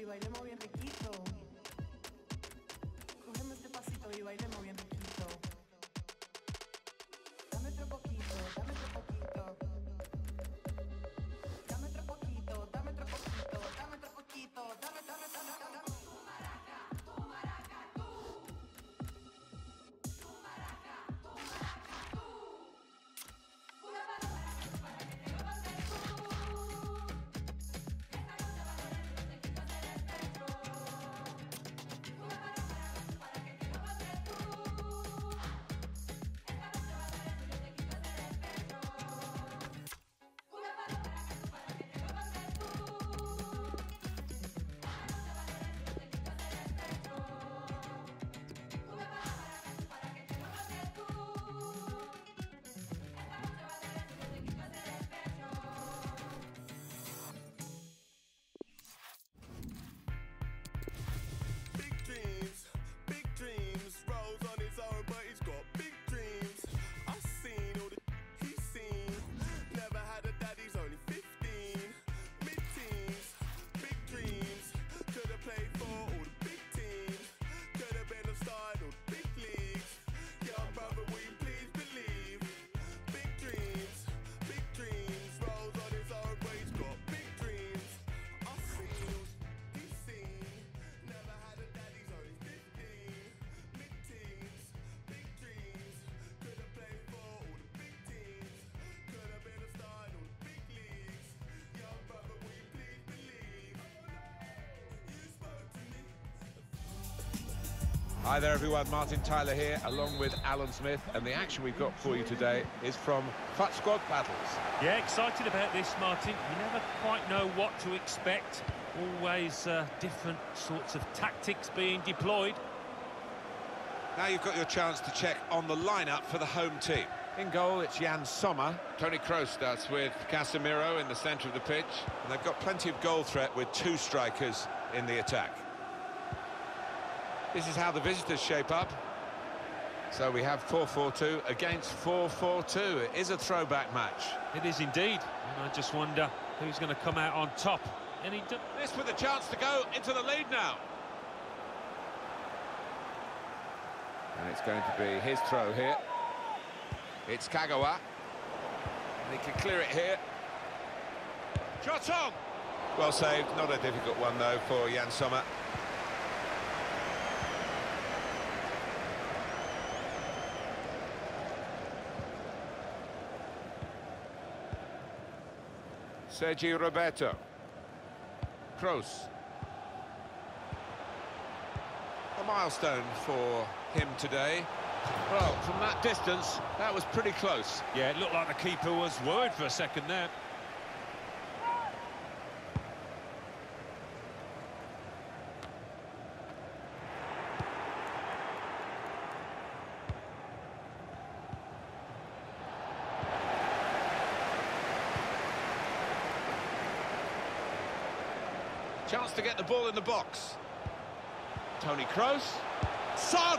y le moviendo. Hi there everyone, Martin Tyler here, along with Alan Smith, and the action we've got for you today is from FUT Squad Battles. Yeah, excited about this, Martin. You never quite know what to expect. Always uh, different sorts of tactics being deployed. Now you've got your chance to check on the lineup for the home team. In goal, it's Yann Sommer. Toni Kroos starts with Casemiro in the centre of the pitch. And they've got plenty of goal threat with two strikers in the attack. This is how the visitors shape up. So we have 4-4-2 against 4-4-2. It is a throwback match. It is indeed. And I just wonder who's going to come out on top. Any this with a chance to go into the lead now. And it's going to be his throw here. It's Kagawa. And he can clear it here. Shot on! Well saved. Not a difficult one, though, for Yann Sommer. Sergi Roberto. Kroos. A milestone for him today. Well, from that distance, that was pretty close. Yeah, it looked like the keeper was worried for a second there. Chance to get the ball in the box. Toni Kroos. Son!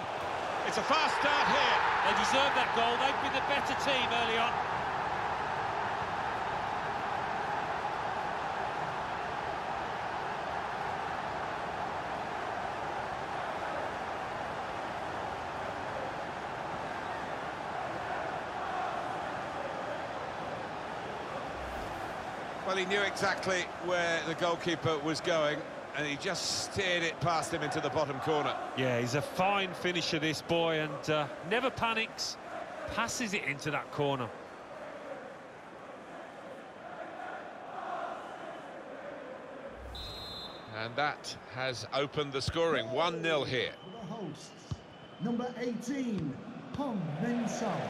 It's a fast start here. They deserve that goal. They've been the better team early on. Well, he knew exactly where the goalkeeper was going, and he just steered it past him into the bottom corner. Yeah, he's a fine finisher, this boy, and uh, never panics, passes it into that corner. And that has opened the scoring, 1-0 here. The hosts, number 18, Heung-min Son.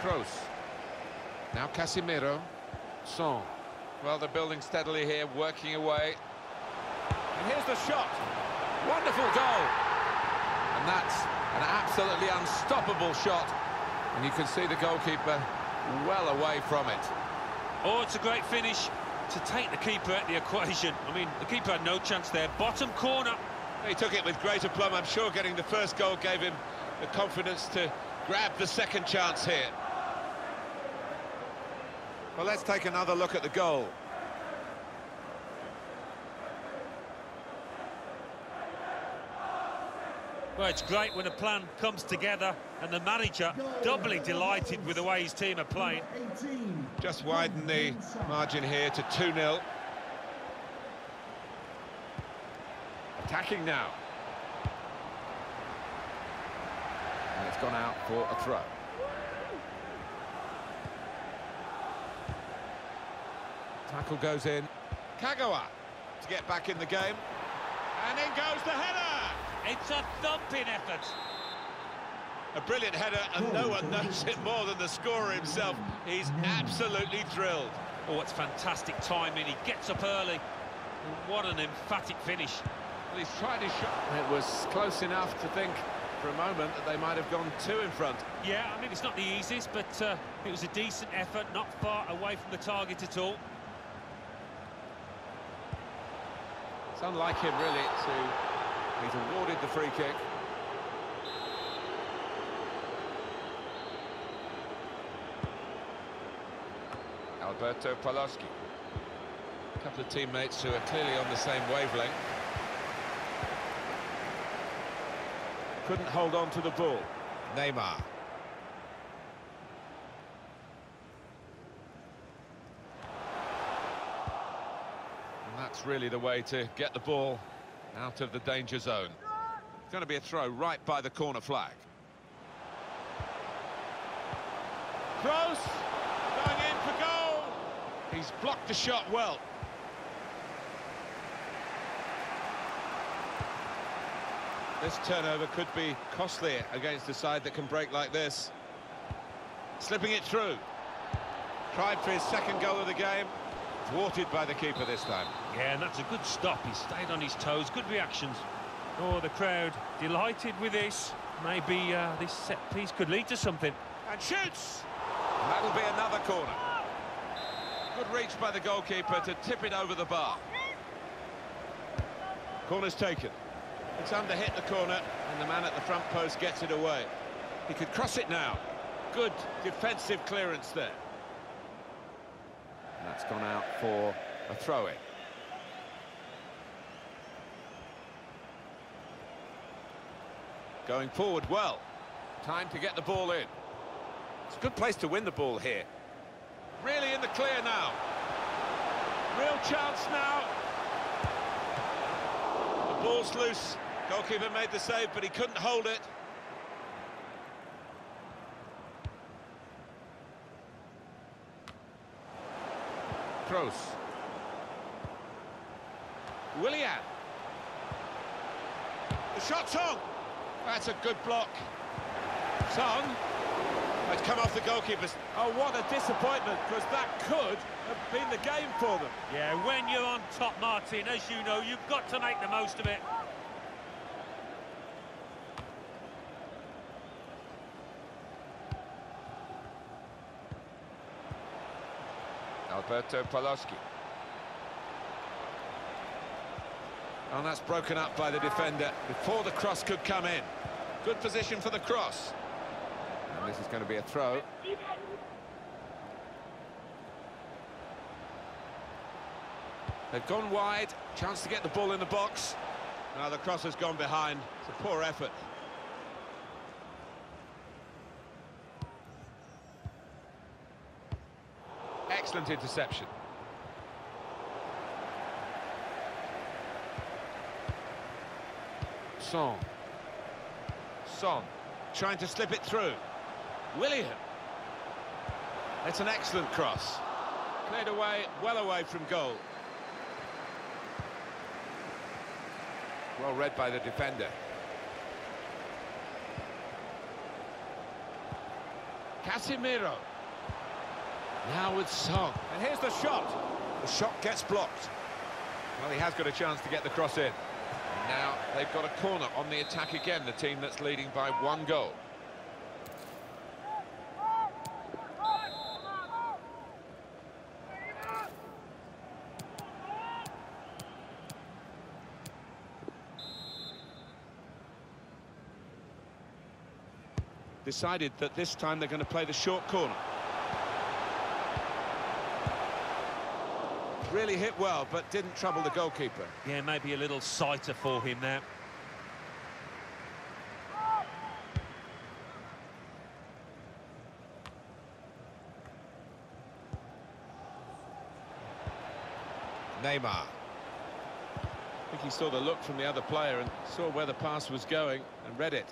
Kroos. Now Casemiro. Son. Well, they're building steadily here, working away. And here's the shot. Wonderful goal. And that's an absolutely unstoppable shot. And you can see the goalkeeper well away from it. Oh, it's a great finish to take the keeper at the equation. I mean, the keeper had no chance there. Bottom corner. He took it with great aplomb. I'm sure getting the first goal gave him the confidence to grab the second chance here. Well, let's take another look at the goal. Well, it's great when a plan comes together and the manager doubly delighted with the way his team are playing. Just widen the margin here to 2-0. Attacking now. And it's gone out for a throw. Tackle goes in. Kagawa to get back in the game. And in goes the header! It's a thumping effort. A brilliant header, and no one knows it more than the scorer himself. He's absolutely thrilled. Oh, it's fantastic timing. He gets up early. What an emphatic finish. Well, he's tried his shot. It was close enough to think for a moment that they might have gone two in front. Yeah, I mean, it's not the easiest, but uh, it was a decent effort, not far away from the target at all. Unlike him, really, to... He's awarded the free kick. Alberto Paloschi. A couple of teammates who are clearly on the same wavelength. Couldn't hold on to the ball. Neymar. And that's really the way to get the ball out of the danger zone. It's going to be a throw right by the corner flag. Kroos going in for goal. He's blocked the shot well. This turnover could be costly against a side that can break like this. Slipping it through. Tried for his second goal of the game. Thwarted by the keeper this time. Yeah, and that's a good stop. He stayed on his toes. Good reactions. Oh, the crowd delighted with this. Maybe uh, this set piece could lead to something. And shoots! That'll be another corner. Good reach by the goalkeeper to tip it over the bar. Corner's taken. It's under hit the corner, and the man at the front post gets it away. He could cross it now. Good defensive clearance there. That's gone out for a throw-in. Going forward well. Time to get the ball in. It's a good place to win the ball here. Really in the clear now. Real chance now. The ball's loose. Goalkeeper made the save, but he couldn't hold it. Kroos. Willian. The shot's on. That's a good block. Song. It's come off the goalkeeper's. Oh, what a disappointment, because that could have been the game for them. Yeah, when you're on top, Martin, as you know, you've got to make the most of it. Alberto Paloschi. Oh, and that's broken up by the defender before the cross could come in. Good position for the cross. And this is going to be a throw. They've gone wide, chance to get the ball in the box. Now the cross has gone behind. It's a poor effort. Excellent interception. Son. Son. Trying to slip it through. Willian. It's an excellent cross. Cleared away, well away from goal. Well read by the defender. Casemiro. Now with Song. And here's the shot. The shot gets blocked. Well, he has got a chance to get the cross in. And now they've got a corner on the attack again, the team that's leading by one goal. Decided that this time they're going to play the short corner. Really hit well, but didn't trouble the goalkeeper. Yeah, maybe a little sighter for him there. Neymar. I think he saw the look from the other player and saw where the pass was going and read it.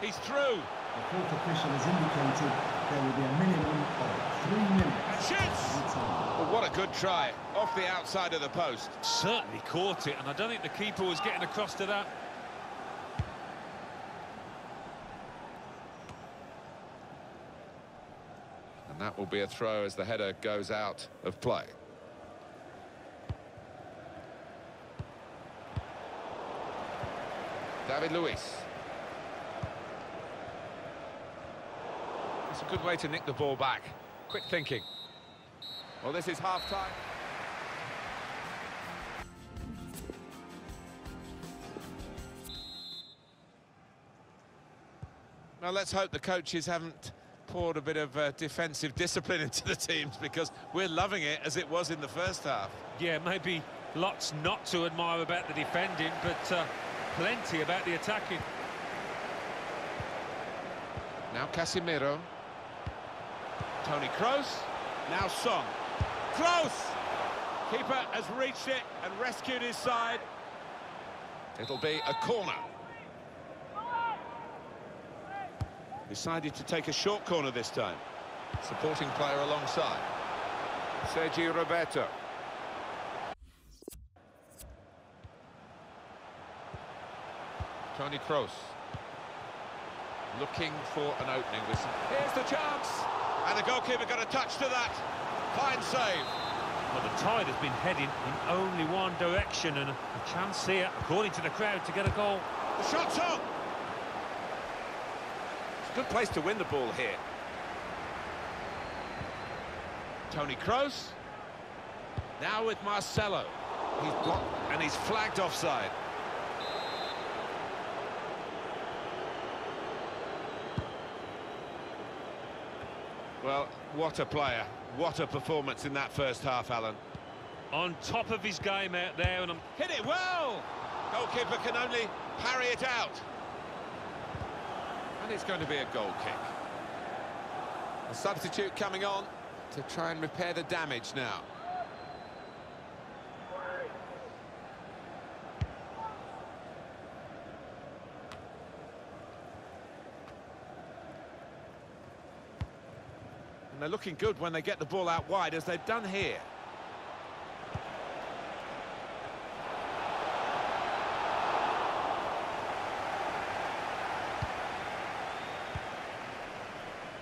He's through. The fourth official has indicated there will be a minimum of three minutes. Shoots! That's all. Well, what a good try. Off the outside of the post. Certainly caught it, and I don't think the keeper was getting across to that. And that will be a throw as the header goes out of play. David Luiz. It's a good way to nick the ball back. Quick thinking. Well, this is half-time. Now, let's hope the coaches haven't poured a bit of uh, defensive discipline into the teams because we're loving it as it was in the first half. Yeah, maybe lots not to admire about the defending, but uh, plenty about the attacking. Now Casemiro. Toni Kroos. Now Song. Close! Keeper has reached it and rescued his side. It'll be a corner. Decided to take a short corner this time. Supporting player alongside. Sergio Roberto. Toni Kroos. Looking for an opening. With some... Here's the chance! And the goalkeeper got a touch to that. Fine save. Well, the tide has been heading in only one direction, and a, a chance here, according to the crowd, to get a goal. The shot's on! It's a good place to win the ball here. Toni Kroos. Now with Marcelo. He's blocked and he's flagged offside. Well, what a player. What a performance in that first half, Alan. On top of his game out there, and I'm... Hit it well! Goalkeeper can only parry it out. And it's going to be a goal kick. A substitute coming on to try and repair the damage now. And they're looking good when they get the ball out wide, as they've done here.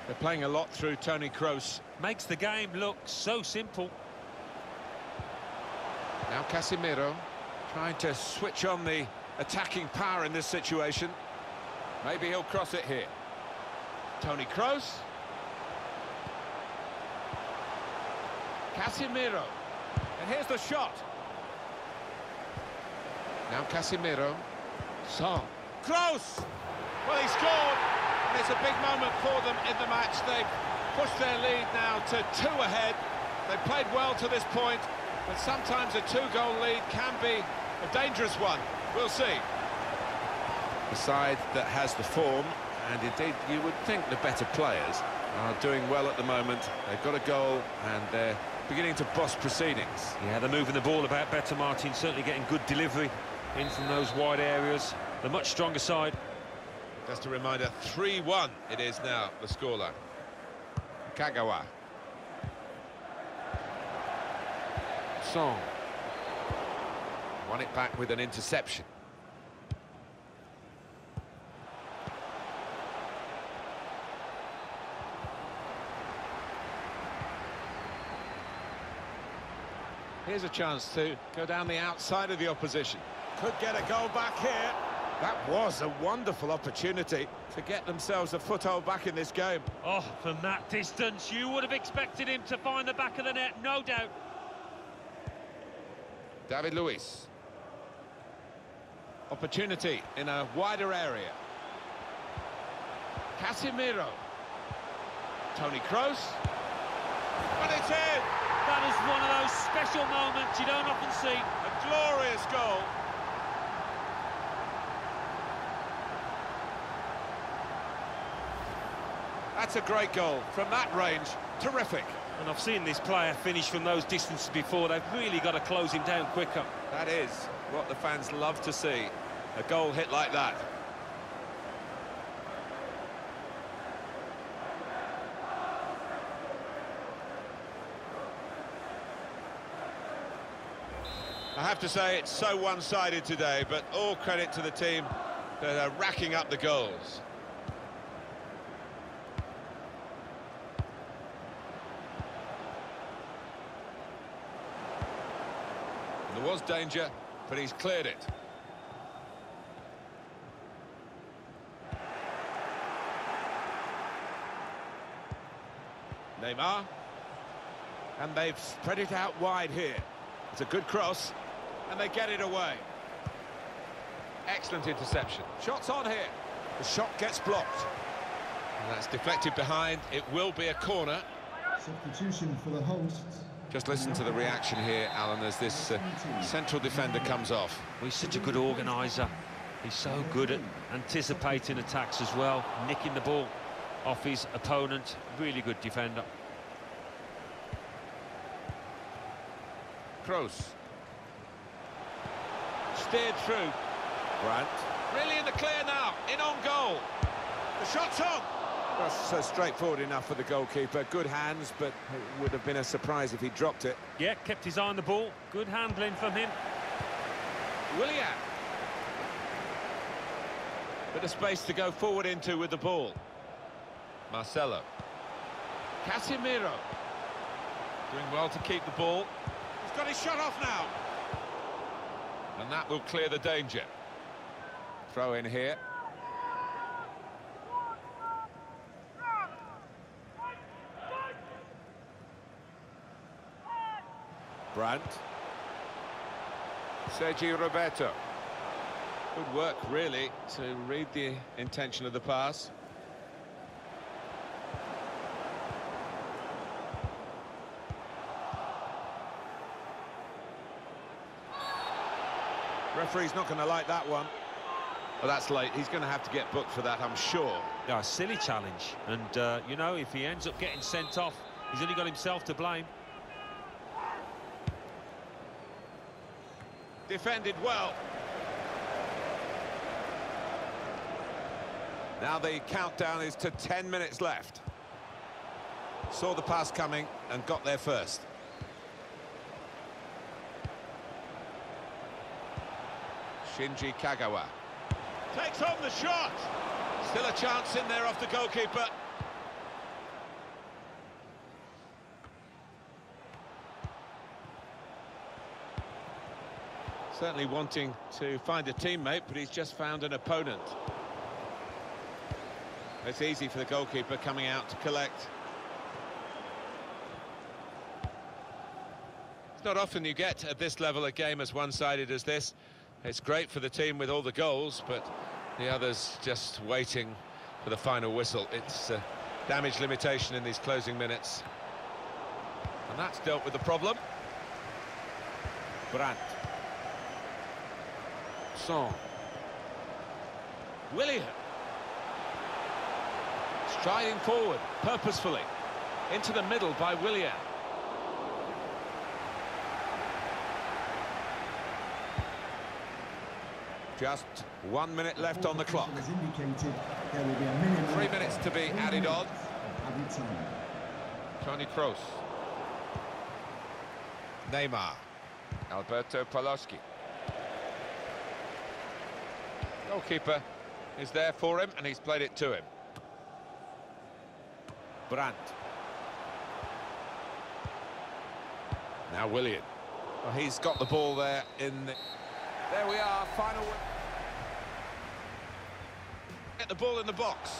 They're playing a lot through Toni Kroos. Makes the game look so simple. Now Casemiro trying to switch on the attacking power in this situation. Maybe he'll cross it here. Toni Kroos. Casemiro. And here's the shot. Now Casemiro. Son. Close! Well, he scored. And it's a big moment for them in the match. They've pushed their lead now to two ahead. They've played well to this point, but sometimes a two-goal lead can be a dangerous one. We'll see. The side that has the form, and indeed you would think the better players, are doing well at the moment. They've got a goal, and they're beginning to boss proceedings. Yeah, they're moving the ball about better, Martin. Certainly getting good delivery in from those wide areas. The much stronger side. Just a reminder, 3-1 it is now, the scoreline. Kagawa. Song. Won it back with an interception. Here's a chance to go down the outside of the opposition. Could get a goal back here. That was a wonderful opportunity to get themselves a foothold back in this game. Oh, from that distance, you would have expected him to find the back of the net, no doubt. David Luiz. Opportunity in a wider area. Casemiro. Toni Kroos. And it's in! That is one of those special moments you don't often see. A glorious goal. That's a great goal from that range. Terrific. And I've seen this player finish from those distances before. They've really got to close him down quicker. That is what the fans love to see. A goal hit like that. I have to say it's so one-sided today, but all credit to the team that are racking up the goals. There was danger, but he's cleared it. Neymar. And they've spread it out wide here. It's a good cross, and they get it away. Excellent interception. Shots on here. The shot gets blocked. And that's deflected behind. It will be a corner. Substitution for the hosts. Just listen to the reaction here, Alan, as this uh, central defender comes off. Well, he's such a good organiser. He's so good at anticipating attacks as well, nicking the ball off his opponent. Really good defender. Kroos. Steered through. Brandt. Really in the clear now. In on goal. The shot's on. That's uh, straightforward enough for the goalkeeper. Good hands, but it would have been a surprise if he dropped it. Yeah, kept his eye on the ball. Good handling from him. Willian. Bit of space to go forward into with the ball. Marcelo. Casemiro. Doing well to keep the ball. He's got his shot off now. And that will clear the danger. Throw in here. Brandt. Sergi Roberto. Good work, really, to read the intention of the pass. Referee's not going to like that one. Well, that's late. He's going to have to get booked for that, I'm sure. Yeah, silly challenge. And, uh, you know, if he ends up getting sent off, he's only got himself to blame. Defended well. Now the countdown is to 10 minutes left. Saw the pass coming and got there first. Shinji Kagawa. Takes home the shot. Still a chance in there off the goalkeeper. Certainly wanting to find a teammate, but he's just found an opponent. It's easy for the goalkeeper coming out to collect. It's not often you get at this level a game as one-sided as this. It's great for the team with all the goals, but the others just waiting for the final whistle. It's uh, damage limitation in these closing minutes. And that's dealt with the problem. Brandt. Son. Willian. Striding forward, purposefully. Into the middle by Willian. Just one minute left on the clock. As indicated, there will be a minimum Three minutes to be added on. minutes of added time. Toni Kroos. Neymar. Alberto Paloschi. Goalkeeper is there for him, and he's played it to him. Brandt. Now Willian. Well, oh, he's got the ball there in the... There we are, final... Get the ball in the box.